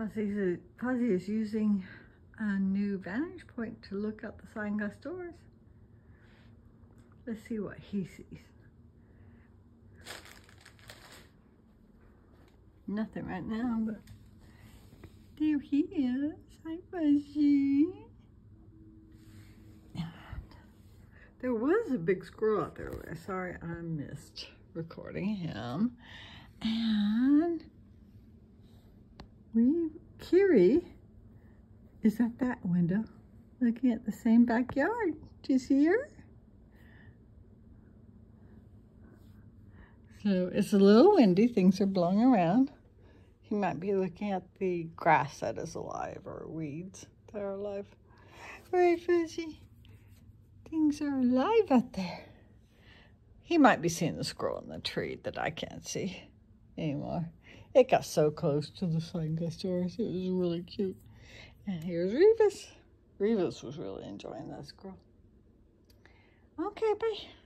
Fozzie's, Fozzie is using a new vantage point to look out the sign glass doors. Let's see what he sees. Nothing right now, but there he is. Hi, Fozzie. There was a big squirrel out there. Sorry, I missed recording him. And we, Kiri, is at that window looking at the same backyard. Do you see her? So it's a little windy. Things are blowing around. He might be looking at the grass that is alive or weeds that are alive. Right, Fozzie? Things are alive out there. He might be seeing the squirrel in the tree that I can't see anymore. It got so close to the doors. It was really cute. And here's Revus. Revus was really enjoying this girl. Okay, bye.